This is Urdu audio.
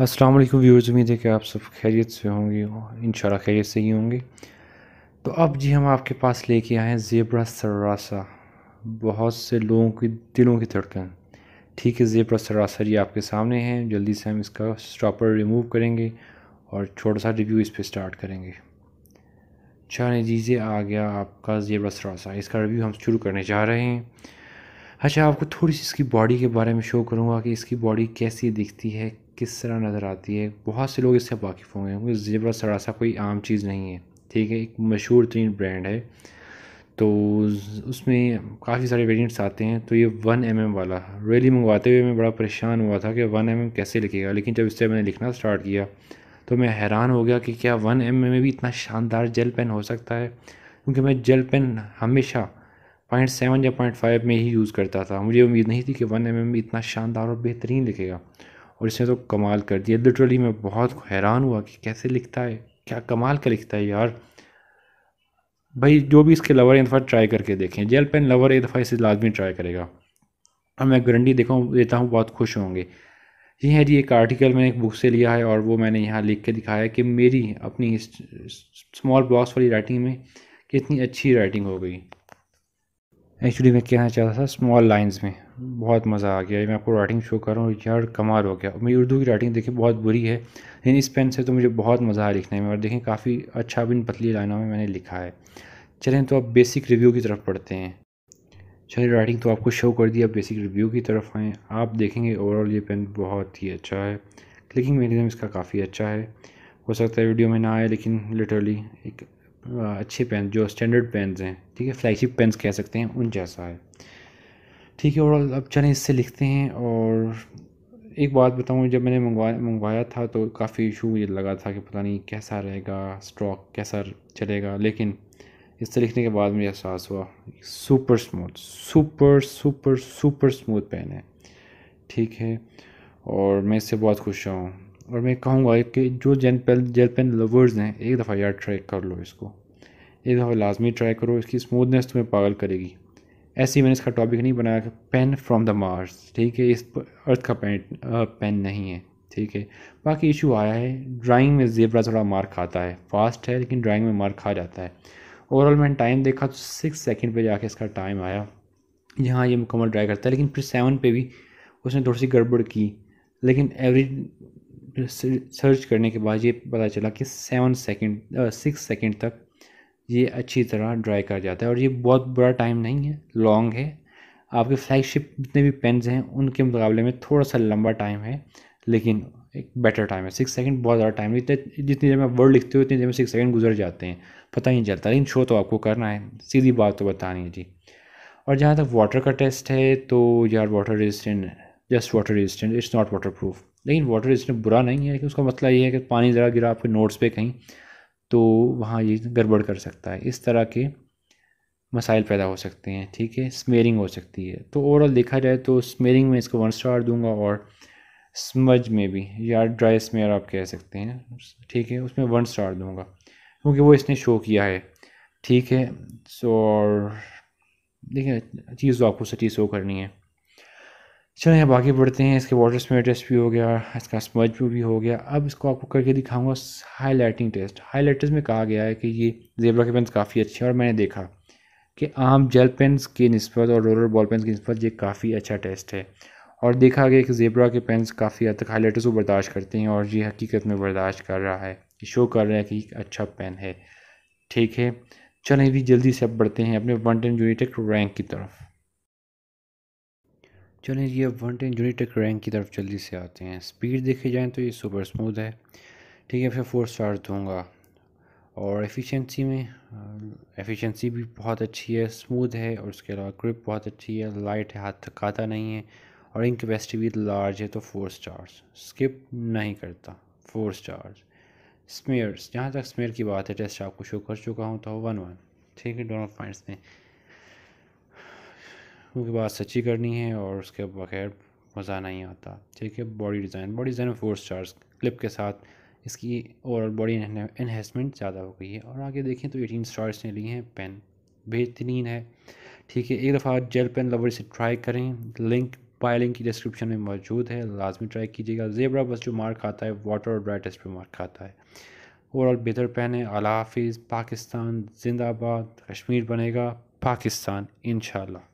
السلام علیکم ویورز، امید ہے کہ آپ سب خیریت سے ہوں گے انشاءاللہ خیریت سے ہی ہوں گے۔ تو اب جی ہم آپ کے پاس لے کے آئے ہیں زیبرا سراسا۔ بہت سے لوگوں کی دلوں کی دھڑکن۔ ٹھیک ہے، زیبرا سراسا جی آپ کے سامنے ہیں۔ جلدی سے ہم اس کا سٹاپر ریموو کریں گے اور چھوٹا سا ریویو اس پہ سٹارٹ کریں گے۔ چاہیں جیزے آ گیا آپ کا زیبرا سراسا۔ اس کا ریویو ہم شروع کرنے جا رہے ہیں۔ اچھا آپ کو تھوڑی سی اس کی باڈی کے بارے میں شو کروں گا کہ اس کی باڈی کیسی دکھتی ہے کس طرح نظر آتی ہے؟ بہت سے لوگ اس سے واقف ہوں گے۔ کیونکہ زیبرا سراسا کوئی عام چیز نہیں ہے، ٹھیک ہے؟ ایک مشہور ترین برانڈ ہے۔ تو اس میں کافی سارے ویریئنٹس آتے ہیں۔ تو یہ ون ایم ایم والا ریلی منگواتے ہوئے میں بڑا پریشان ہوا تھا کہ ون ایم ایم کیسے لکھے گا۔ لیکن جب اس سے میں نے لکھنا اسٹارٹ کیا تو میں حیران ہو گیا کہ کیا ون ایم ایم میں بھی اتنا شاندار جیل پین ہو سکتا ہے؟ کیونکہ میں جیل پین ہمیشہ پوائنٹ سیون یا پوائنٹ فائیو میں ہی یوز کرتا تھا۔ مجھے امید نہیں تھی کہ ون ایم ایم اتنا شاندار اور بہترین لکھے گا۔ اور اس نے تو کمال کر دیا لٹرلی میں بہت حیران ہوا کہ کیسے لکھتا ہے، کیا کمال کا لکھتا ہے یار۔ بھائی جو بھی اس کے لور ایک دفعہ ٹرائی کر کے دیکھیں۔ جیل پین لور ایک دفعہ اسے لازمی ٹرائی کرے گا۔ اور میں گرنٹی دیکھا ہوں دیتا ہوں، بہت خوش ہوں گے۔ یہ ہے جی ایک آرٹیکل میں نے ایک بک سے لیا ہے اور وہ میں نے یہاں لکھ کے دکھایا کہ میری اپنی اسمال باکس والی رائٹنگ میں کتنی اچھی رائٹنگ ہو گئی۔ ایکچولی میں کہنا چاہتا تھا اسمال لائنز میں۔ بہت مزہ آ گیا۔ میں آپ کو رائٹنگ شو کر رہا ہوں۔ یار، کمال ہو گیا۔ میری اردو کی رائٹنگ دیکھیں بہت بری ہے۔ لیکن اس پین سے تو مجھے بہت مزہ آ لکھنے میں۔ اور دیکھیں، کافی اچھا بھی پتلی لائنوں میں میں نے لکھا ہے۔ چلیں تو اب بیسک ریویو کی طرف پڑھتے ہیں۔ چلیے رائٹنگ تو آپ کو شو کر دیا۔ بیسک ریویو کی طرف آئیں۔ آپ دیکھیں گے اوور آل یہ پین بہت ہی اچھا ہے۔ کلکنگ میکنزم اس کا کافی اچھا ہے۔ ہو سکتا ہے ویڈیو میں نہ آئے، لیکن لٹرلی ایک اچھے پین، جو اسٹینڈرڈ پینز ہیں، ٹھیک ہے؟ فلیگ شپ پینس کہہ سکتے ہیں، ان جیسا ہے۔ ٹھیک ہے اور اب چلیں اس سے لکھتے ہیں اور ایک بات بتاؤں، جب میں نے منگوایا منگوایا تھا تو کافی ایشو مجھے لگا تھا کہ پتہ نہیں کیسا رہے گا اسٹاک کیسا چلے گا، لیکن اس سے لکھنے کے بعد مجھے احساس ہوا super smooth super super super smooth pen ہے۔ ٹھیک ہے، اور میں اس سے بہت خوش ہوں۔ اور میں کہوں گا کہ جو Jain pen gel pen lovers ہیں، ایک دفعہ یار ٹرائی کر لو اس کو۔ ایک دفعہ لازمی ٹرائی کرو، اس کی اسموتھنیس تمہیں پاگل کرے گی۔ ایسے ہی میں نے اس کا ٹاپک نہیں بنایا کہ پین فرام دا مارس ٹھیک ہے؟ اس ارتھ کا پین پین نہیں ہے، ٹھیک ہے؟ باقی ایشو آیا ہے ڈرائنگ میں زیبرا تھوڑا مار کھاتا ہے۔ فاسٹ ہے، لیکن ڈرائنگ میں مار کھا جاتا ہے۔ اوور آل میں نے ٹائم دیکھا تو سکس سیکنڈ پہ جا کے اس کا ٹائم آیا۔ یہاں یہ مکمل ٹرائی کرتا ہے، لیکن پھر سیون پہ بھی اس نے تھوڑی سی گڑبڑ کی۔ لیکن ایوریج سرچ کرنے کے بعد یہ پتہ چلا کہ سیون سیکنڈ سکس سیکنڈ تک یہ اچھی طرح ڈرائی کر جاتا ہے اور یہ بہت بڑا ٹائم نہیں ہے، لانگ ہے۔ آپ کے فلیگ شپ جتنے بھی پینز ہیں، ان کے مقابلے میں تھوڑا سا لمبا ٹائم ہے، لیکن ایک بیٹر ٹائم ہے۔ سکس سیکنڈ بہت زیادہ ٹائم ہے۔ جتنی دیر میں ورڈ لکھتے ہو، اتنی دیر میں سکس سیکنڈ گزر جاتے ہیں۔ پتہ ہی نہیں چلتا، لیکن شو تو آپ کو کرنا ہے۔ سیدھی بات تو بتانی ہے جی۔ اور جہاں تک واٹر کا ٹیسٹ ہے، تو یار، water resistant, just water resistant, it's not waterproof. لیکن واٹر ریزسٹنٹ برا نہیں ہے، لیکن اس کا مسئلہ یہ ہے کہ پانی ذرا گرا آپ کے نوٹس پہ کہیں تو وہاں یہ گڑبڑ کر سکتا ہے۔ اس طرح کے مسائل پیدا ہو سکتے ہیں، ٹھیک ہے؟ اسمیرنگ ہو سکتی ہے۔ تو اوور آل دیکھا جائے تو اسمیرنگ میں اس کو ون اسٹار دوں گا اور اسمج میں بھی، یا ڈرائی اسمیئر آپ کہہ سکتے ہیں، ٹھیک ہے؟ اس میں ون اسٹار دوں گا۔ کیونکہ وہ اس نے شو کیا ہے، ٹھیک ہے؟ سو اور دیکھیں، چیز تو آپ کو سچی شو کرنی ہے۔ چلیں اب آگے بڑھتے ہیں، اس کے واٹر اسمیئر ٹیسٹ بھی ہو گیا، اس کا اسمج بھی ہو گیا۔ اب اس کو آپ کو کر کے دکھاؤں گا highlighting test highlighters میں کہا گیا ہے کہ یہ زیبرا کے پینس کافی اچھے اور میں نے دیکھا کہ عام جیل پینس کی نسبت اور رولر بال پینس کی نسبت یہ کافی اچھا ٹیسٹ ہے۔ اور دیکھا گیا کہ زیبرا کے پینس کافی حد تک ہائی لائٹرز کو برداشت کرتے ہیں اور یہ حقیقت میں برداشت کر رہا ہے۔ یہ شو کر رہا ہے کہ ایک اچھا پین ہے۔ ٹھیک ہے۔ چلیں بھی جلدی سے اب بڑھتے ہیں، اپنے ون ٹین یونیٹیک رینک کی طرف۔ چلیں جی اب ون ٹین یونیٹیک رینک کی طرف جلدی سے آتے ہیں۔ اسپیڈ دیکھے جائیں تو یہ سپر اسموتھ ہے۔ ٹھیک ہے، پھر فور اسٹار دوں گا۔ اور ایفیشنسی میں ایفیشنسی بھی بہت اچھی ہے اسموتھ ہے، اور اس کے علاوہ گرپ بہت اچھی ہے۔ لائٹ ہے، ہاتھ تھکاتا نہیں ہے۔ اور ان کیپیسٹی بھی لارج ہے تو فور اسٹارس اسکپ نہیں کرتا فور اسٹارس اسمیئرس جہاں تک اسمیئر کی بات ہے ٹیسٹ آپ کو شو کر چکا ہوں تو ون ون ٹھیک ہے، دونوں پوائنٹس میں۔ کیونکہ بات سچی کرنی ہے اور اس کے بغیر مزہ نہیں آتا۔ ٹھیک ہے باڈی ڈیزائن باڈی ڈیزائن میں فور اسٹارس کلپ کے ساتھ اس کی اوور آل باڈی انہیسمنٹ زیادہ ہو گئی ہے۔ اور آگے دیکھیں تو ایٹین اسٹارس نے لی ہیں پین بہترین ہے۔ ٹھیک ہے، ایک دفعہ جیل پین لور سے ٹرائی کریں۔ لنک بائی لنک کی ڈسکرپشن میں موجود ہے، لازمی ٹرائی کیجیے گا۔ زیبرا بس جو مارک کھاتا ہے واٹر اور ڈرائی ٹیسٹ پہ مارک کھاتا ہے۔ اوور آل بہتر پہنے اللہ حافظ، پاکستان زندہ باد کشمیر بنے گا، پاکستان، انشاءاللہ۔